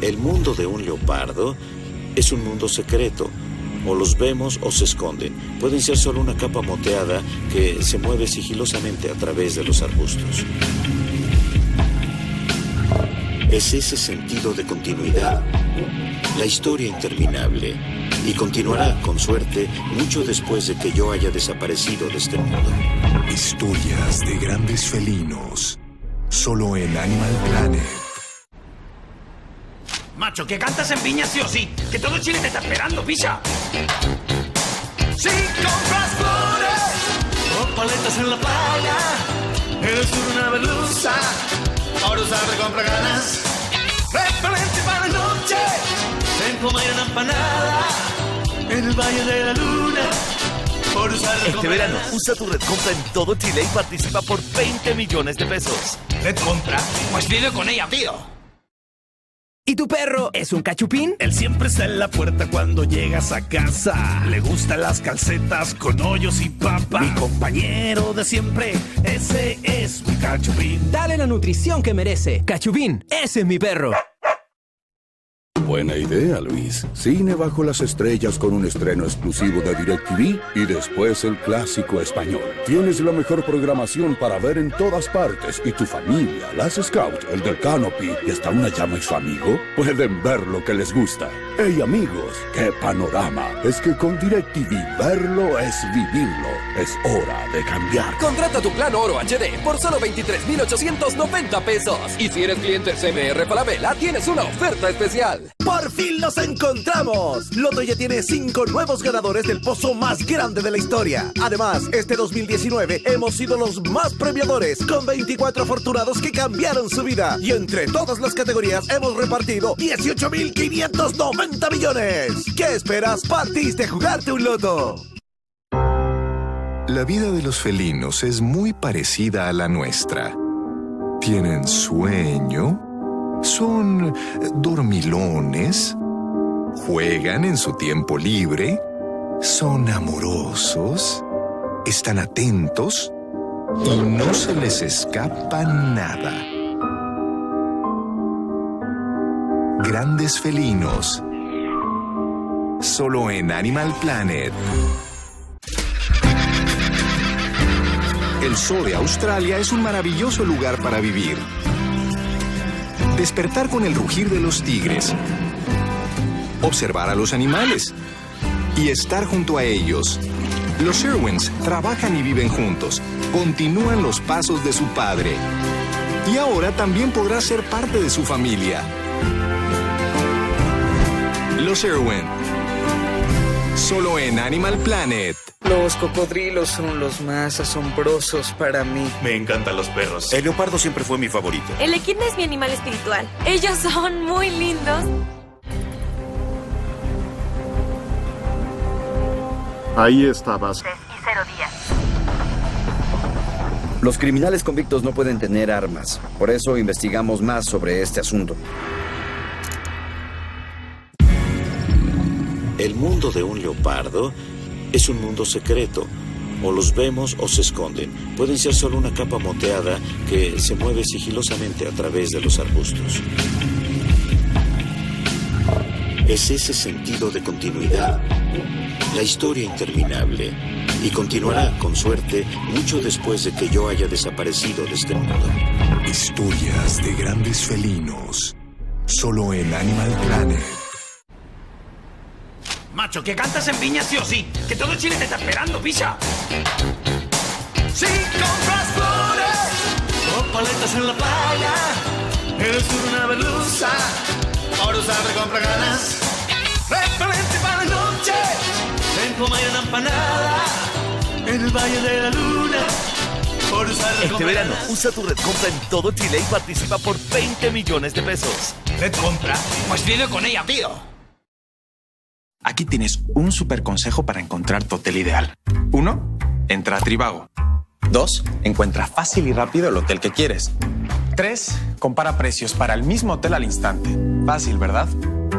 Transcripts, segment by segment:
El mundo de un leopardo es un mundo secreto. O los vemos o se esconden. Pueden ser solo una capa moteada que se mueve sigilosamente a través de los arbustos. Es ese sentido de continuidad, la historia interminable, y continuará, con suerte, mucho después de que yo haya desaparecido de este mundo. Historias de grandes felinos, solo en Animal Planet. Macho, que cantas en Viña sí o sí, que todo Chile te está esperando, pisa. Si compras flores o paletas en la playa, eres una belusa, ahora usar de compra ganas. Repelente para la noche, en comer una empanada, en el Valle de la Luna. Por usar Este verano, ganas. usa tu Red Compra en todo Chile y participa por 20 millones de pesos. ¿Red Compra? Pues vive con ella, tío. ¿Y tu perro es un cachupín? Él siempre está en la puerta cuando llegas a casa. Le gustan las calcetas con hoyos y papa. Mi compañero de siempre, ese es mi cachupín. Dale la nutrición que merece. Cachupín, ese es mi perro. Buena idea, Luis. Cine bajo las estrellas con un estreno exclusivo de DirecTV y después el clásico español. Tienes la mejor programación para ver en todas partes y tu familia, las Scouts, el del Canopy y hasta una llama y su amigo pueden ver lo que les gusta. ¡Hey amigos! ¡Qué panorama! Es que con DirecTV verlo es vivirlo. Es hora de cambiar. Contrata tu plan Oro HD por solo 23,890 pesos. Y si eres cliente CBR Falabella, tienes una oferta especial. ¡Por fin los encontramos! Loto ya tiene cinco nuevos ganadores del pozo más grande de la historia. Además, este 2019 hemos sido los más premiadores, con 24 afortunados que cambiaron su vida. Y entre todas las categorías hemos repartido 18.590 millones. ¿Qué esperas? Partiste a jugarte un loto. La vida de los felinos es muy parecida a la nuestra. Tienen sueño, son dormilones, juegan en su tiempo libre, son amorosos, están atentos y no se les escapa nada. Grandes felinos. Solo en Animal Planet. El zoo de Australia es un maravilloso lugar para vivir. Despertar con el rugir de los tigres. Observar a los animales. Y estar junto a ellos. Los Sherwins trabajan y viven juntos. Continúan los pasos de su padre. Y ahora también podrá ser parte de su familia. Los Sherwin. Solo en Animal Planet. Los cocodrilos son los más asombrosos para mí. Me encantan los perros. El leopardo siempre fue mi favorito. El equidna es mi animal espiritual. Ellos son muy lindos. Ahí estabas. Y cero días. Los criminales convictos no pueden tener armas. Por eso investigamos más sobre este asunto. Mundo de un leopardo es un mundo secreto. O los vemos o se esconden. Pueden ser solo una capa moteada que se mueve sigilosamente a través de los arbustos. Es ese sentido de continuidad, la historia interminable, y continuará, con suerte, mucho después de que yo haya desaparecido de este mundo. Historias de grandes felinos. Solo en Animal Planet. Macho, que cantas en Viña sí o sí, que todo Chile te está esperando, pisa. Si compras flores o paletas en la playa, eres una belusa, usar de compra ganas. Repelente para la noche, en comer una empanada, en el Valle de la Luna. Por usar de Este verano, ganas. usa tu Red Compra en todo Chile y participa por 20 millones de pesos. ¿Red Compra? Pues vive con ella, tío. Aquí tienes un super consejo para encontrar tu hotel ideal. Uno, entra a Trivago. Dos, encuentra fácil y rápido el hotel que quieres. Tres, compara precios para el mismo hotel al instante. Fácil, ¿verdad?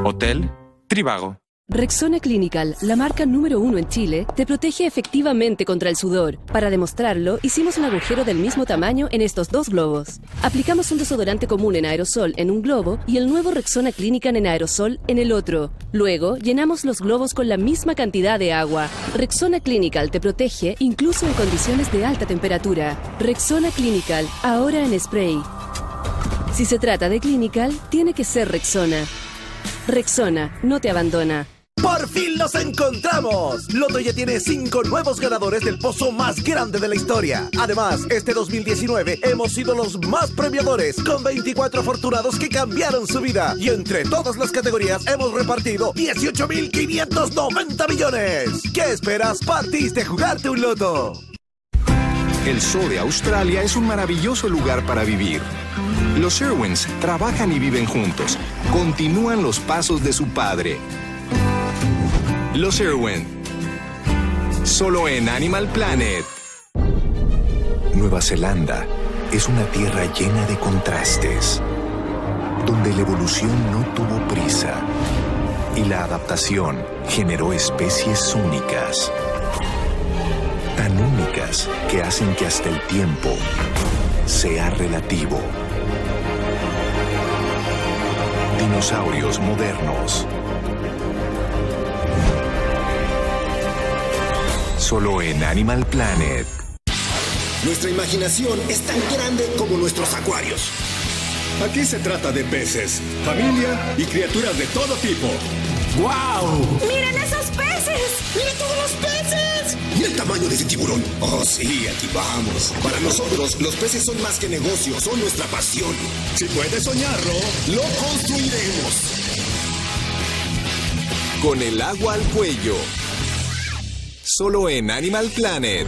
Hotel Trivago. Rexona Clinical, la marca número uno en Chile, te protege efectivamente contra el sudor. Para demostrarlo, hicimos un agujero del mismo tamaño en estos dos globos. Aplicamos un desodorante común en aerosol en un globo y el nuevo Rexona Clinical en aerosol en el otro. Luego, llenamos los globos con la misma cantidad de agua. Rexona Clinical te protege incluso en condiciones de alta temperatura. Rexona Clinical, ahora en spray. Si se trata de Clinical, tiene que ser Rexona. Rexona, no te abandona. ¡Por fin los encontramos! Loto ya tiene cinco nuevos ganadores del pozo más grande de la historia. Además, este 2019 hemos sido los más premiadores, con 24 afortunados que cambiaron su vida. Y entre todas las categorías hemos repartido 18.590 millones. ¿Qué esperas? Partiste jugarte un loto. El zoo de Australia es un maravilloso lugar para vivir. Los Irwins trabajan y viven juntos. Continúan los pasos de su padre. Los Irwin. Solo en Animal Planet. Nueva Zelanda es una tierra llena de contrastes, donde la evolución no tuvo prisa y la adaptación generó especies únicas, tan únicas que hacen que hasta el tiempo sea relativo. Dinosaurios modernos. Solo en Animal Planet. Nuestra imaginación es tan grande como nuestros acuarios. Aquí se trata de peces, familia y criaturas de todo tipo. ¡Guau! ¡Miren esos peces! ¡Mira todos los peces! ¡Y el tamaño de ese tiburón! Oh, sí, aquí vamos. Para nosotros, los peces son más que negocios, son nuestra pasión. Si puedes soñarlo, lo construiremos. Con el agua al cuello. Solo en Animal Planet.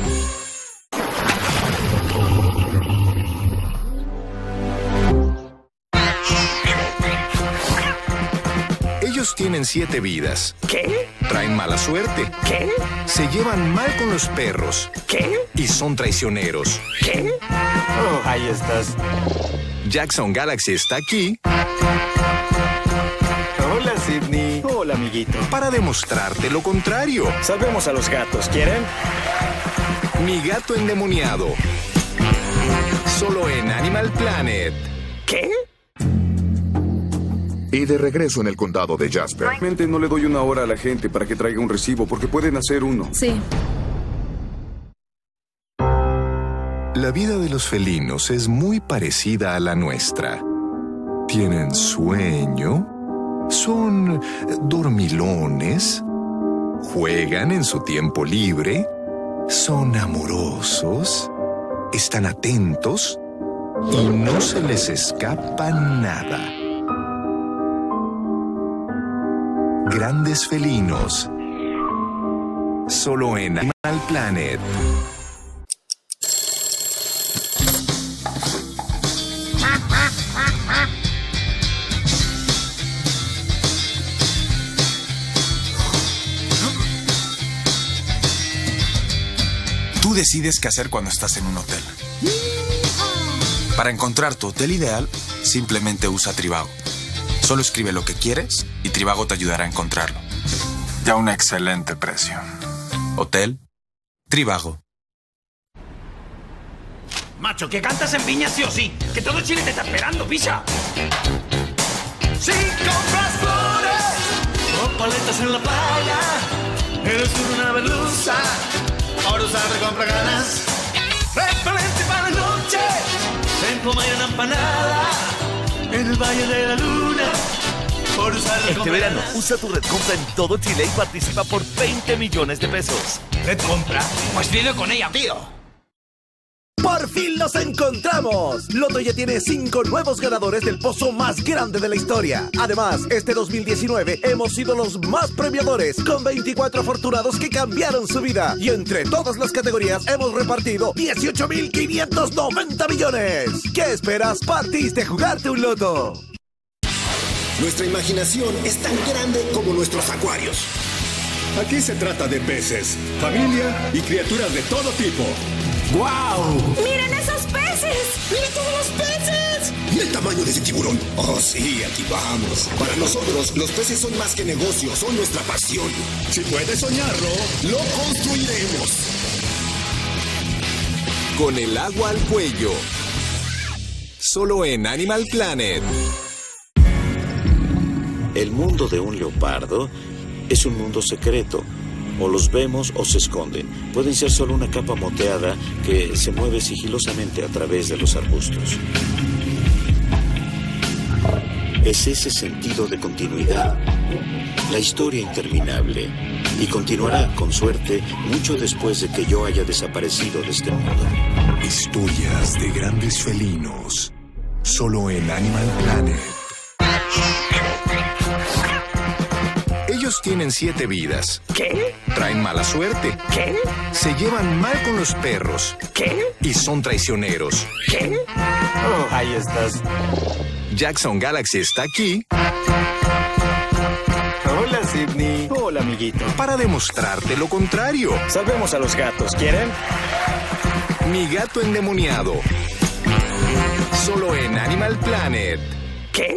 Ellos tienen siete vidas. ¿Qué? Traen mala suerte. ¿Qué? Se llevan mal con los perros. ¿Qué? Y son traicioneros. ¿Qué? Oh, ahí estás. Jackson Galaxy está aquí. Hola, Sidney. Amiguito. Para demostrarte lo contrario. Salvemos a los gatos, ¿quieren? Mi gato endemoniado. Solo en Animal Planet. ¿Qué? Y de regreso en el condado de Jasper. Realmente no le doy una hora a la gente para que traiga un recibo porque pueden hacer uno. Sí. La vida de los felinos es muy parecida a la nuestra. Tienen sueño, son dormilones, juegan en su tiempo libre, son amorosos, están atentos y no se les escapa nada. Grandes felinos. Solo en Animal Planet. Decides qué hacer cuando estás en un hotel. Para encontrar tu hotel ideal, simplemente usa Trivago. Solo escribe lo que quieres y Trivago te ayudará a encontrarlo. Y a un excelente precio. Hotel Trivago. Macho, que cantas en Viña sí o sí. Que todo Chile te está esperando, pisa. Si compras flores o paletas en la playa, eres una merluza. De compra ganas. Repelente para la noche. En Poma y una empanada. En el Valle de la Luna. Por usar Este verano, ganas. usa tu red compra en todo Chile y participa por 20 millones de pesos. ¿Red compra? Pues vive con ella, tío. ¡Por fin los encontramos! Loto ya tiene cinco nuevos ganadores del pozo más grande de la historia. Además, este 2019 hemos sido los más premiadores, con 24 afortunados que cambiaron su vida. Y entre todas las categorías hemos repartido 18.590 millones. ¿Qué esperas? Partiste jugarte un loto. Nuestra imaginación es tan grande como nuestros acuarios. Aquí se trata de peces, familia y criaturas de todo tipo. ¡Guau! ¡Miren esos peces! ¡Mira todos los peces! ¡Y el tamaño de ese tiburón? Oh, sí, aquí vamos. Para nosotros, los peces son más que negocios, son nuestra pasión. Si puedes soñarlo, lo construiremos. Con el agua al cuello. Solo en Animal Planet. El mundo de un leopardo es un mundo secreto. O los vemos o se esconden. Pueden ser solo una capa moteada que se mueve sigilosamente a través de los arbustos. Es ese sentido de continuidad. La historia interminable. Y continuará, con suerte, mucho después de que yo haya desaparecido de este mundo. Historias de grandes felinos. Solo en Animal Planet. Ellos tienen siete vidas. ¿Qué? Traen mala suerte. ¿Qué? Se llevan mal con los perros. ¿Qué? Y son traicioneros. ¿Qué? Oh, ahí estás. Jackson Galaxy está aquí. Hola, Sidney. Hola, amiguito. Para demostrarte lo contrario. Salvemos a los gatos, ¿quieren? Mi gato endemoniado. Solo en Animal Planet. ¿Qué?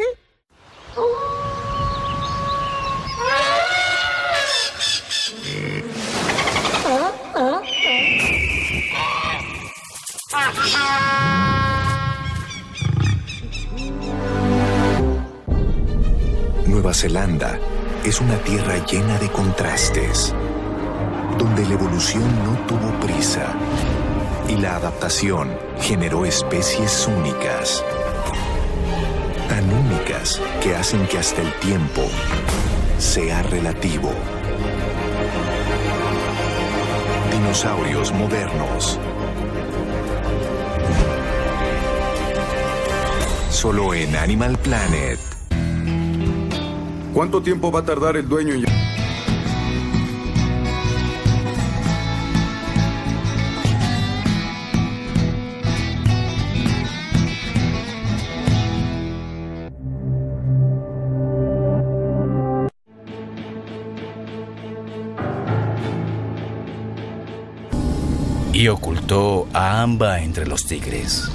Zelanda es una tierra llena de contrastes, donde la evolución no tuvo prisa y la adaptación generó especies únicas, tan únicas que hacen que hasta el tiempo sea relativo. Dinosaurios modernos. Solo en Animal Planet. ¿Cuánto tiempo va a tardar el dueño en... Y ocultó a Amba entre los tigres.